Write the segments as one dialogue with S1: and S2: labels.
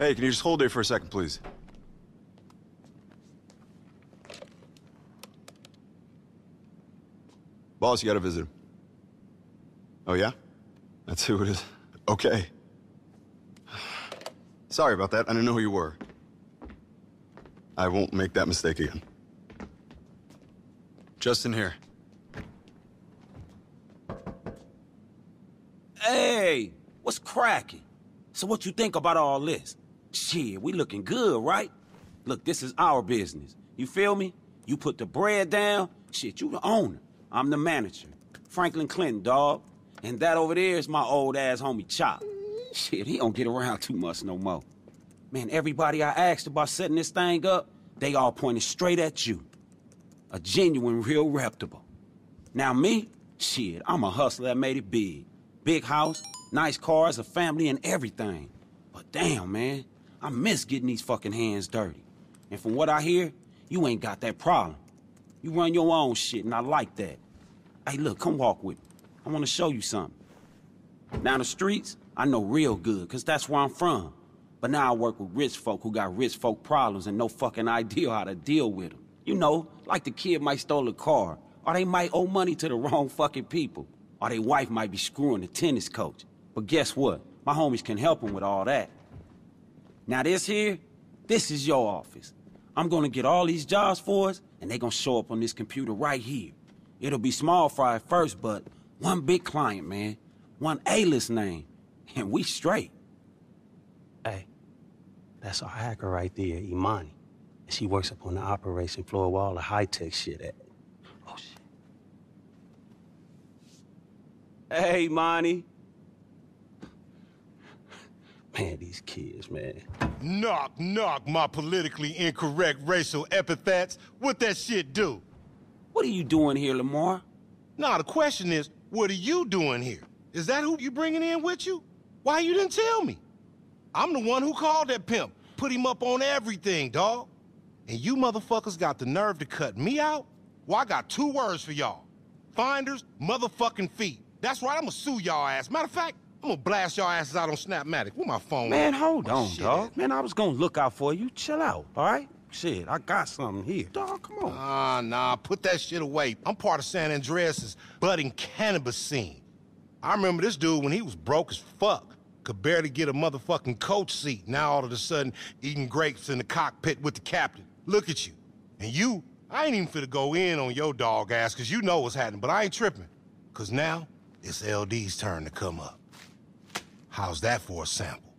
S1: Hey, can you just hold there for a second, please? Boss, you got a visitor. Oh, yeah? That's who it is. Okay. Sorry about that. I didn't know who you were. I won't make that mistake again. Justin here.
S2: Hey, what's cracking? So what you think about all this? Shit, we looking good, right? Look, this is our business. You feel me? You put the bread down, shit, you the owner. I'm the manager. Franklin Clinton, dog. And that over there is my old ass homie Chop. Shit, he don't get around too much no more. Man, everybody I asked about setting this thing up, they all pointed straight at you. A genuine, real reputable. Now me, shit, I'm a hustler that made it big. Big house, nice cars, a family, and everything. But damn, man, I miss getting these fucking hands dirty. And from what I hear, you ain't got that problem. You run your own shit, and I like that. Hey, look, come walk with me. I want to show you something. Down the streets, I know real good, because that's where I'm from. But now I work with rich folk who got rich folk problems and no fucking idea how to deal with them. You know, like the kid might stole a car, or they might owe money to the wrong fucking people, or their wife might be screwing the tennis coach. But guess what? My homies can help them with all that. Now this here, this is your office. I'm gonna get all these jobs for us, and they gonna show up on this computer right here. It'll be small fry at first, but one big client, man. One A-list name. And we straight.
S3: Hey, that's our hacker right there, Imani. And she works up on the operation floor where all the high-tech shit at. Oh, shit. Hey, Imani. Man, these kids, man.
S4: Knock, knock, my politically incorrect racial epithets. What that shit do?
S2: What are you doing here, Lamar?
S4: Nah, the question is, what are you doing here? Is that who you bringing in with you? Why you didn't tell me? I'm the one who called that pimp, put him up on everything, dog. And you motherfuckers got the nerve to cut me out? Well, I got two words for y'all. Finders, motherfucking feet. That's right, I'ma sue y'all ass. Matter of fact, I'm gonna blast y'all asses out on Snapmatic. Where my phone
S2: Man, hold
S4: Oh,
S2: on,
S4: shit.
S2: dog. Man, I was gonna look out for you. Chill out, all right? Shit, I got something here. Dog, come on.
S4: Ah, nah, put that shit away. I'm part of San Andreas' budding cannabis scene. I remember this dude when he was broke as fuck. Could barely get a motherfucking coach seat. Now all of a sudden, eating grapes in the cockpit with the captain. Look at you. And you, I ain't even finna go in on your dog ass, cause you know what's happening, but I ain't tripping. Cause now, it's LD's turn to come up. How's that for a sample?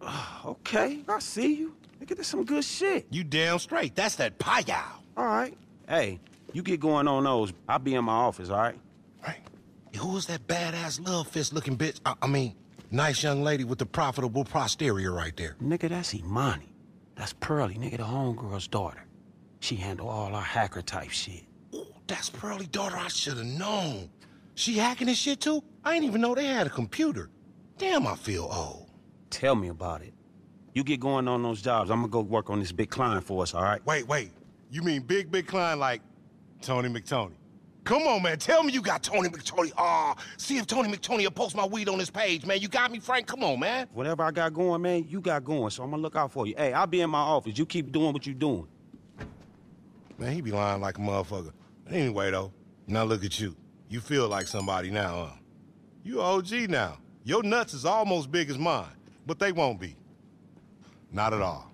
S2: Okay, I see you. Look at this some good shit.
S4: You damn straight. That's that payal.
S2: All right. Hey, you get going on those. I'll be in my office, all right?
S4: Right. Who was that badass love fist looking bitch? I, I mean, nice young lady with the profitable posterior right there.
S2: Nigga, that's Imani. That's Pearly, nigga, the homegirl's daughter. She handle all our hacker type shit.
S4: Ooh, that's Pearly daughter I should have known. She hacking this shit too? I didn't even know they had a computer. Damn, I feel old.
S2: Tell me about it. You get going on those jobs. I'm gonna go work on this big client for us, all right?
S4: Wait, wait. You mean big, big client like Tony McTony? Come on, man. Tell me you got Tony McTony. Aw, see if Tony McTony will post my weed on his page, man. You got me, Frank? Come on, man.
S2: Whatever I got going, man, you got going, so I'm gonna look out for you. Hey, I'll be in my office. You keep doing what you doing.
S4: Man, he be lying like a motherfucker. Anyway, though, now look at you. You feel like somebody now, huh? You OG now. Your nuts is almost big as mine, but they won't be. Not at all.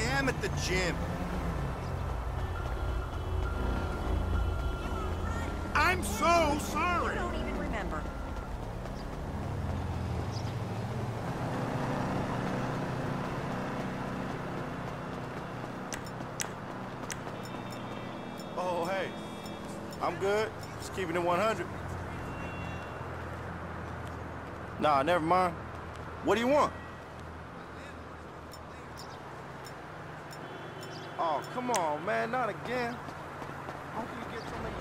S5: I am at the gym. I'm so
S6: You
S5: sorry.
S6: don't even remember.
S5: Oh, hey. I'm good. Just keeping it 100. Nah, never mind. What do you want? Oh, come on, man. Not again. How can you get so many?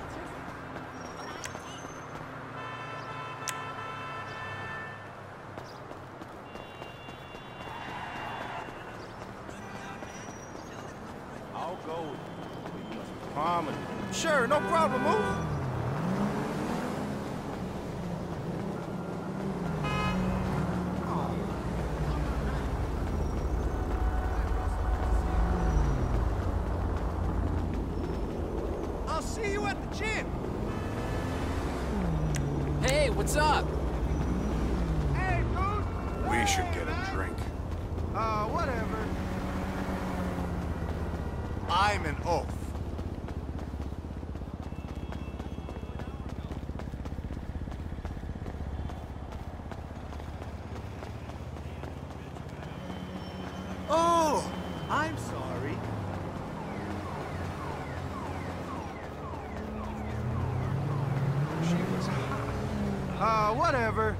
S5: I'll go with you. You must be prominent. Sure, no problem, Moose. I'll see you at the gym.
S7: Hey, what's up?
S5: Hey, dude.
S1: We should get a drink.
S5: Uh, whatever. I'm an oaf. Oh, I'm sorry. She was hot. Uh, whatever.